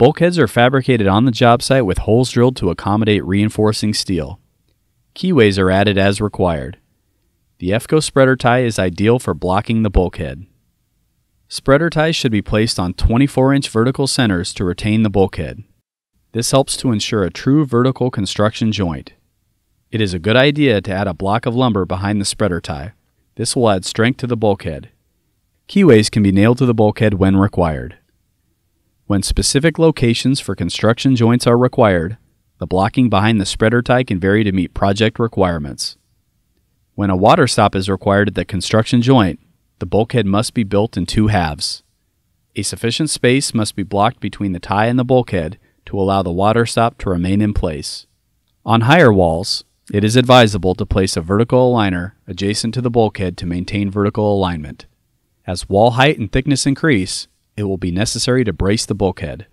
Bulkheads are fabricated on the job site with holes drilled to accommodate reinforcing steel. Keyways are added as required. The EFCO spreader tie is ideal for blocking the bulkhead. Spreader ties should be placed on 24 inch vertical centers to retain the bulkhead. This helps to ensure a true vertical construction joint. It is a good idea to add a block of lumber behind the spreader tie. This will add strength to the bulkhead. Keyways can be nailed to the bulkhead when required. When specific locations for construction joints are required, the blocking behind the spreader tie can vary to meet project requirements. When a water stop is required at the construction joint, the bulkhead must be built in two halves. A sufficient space must be blocked between the tie and the bulkhead to allow the water stop to remain in place. On higher walls, it is advisable to place a vertical aligner adjacent to the bulkhead to maintain vertical alignment. As wall height and thickness increase, it will be necessary to brace the bulkhead.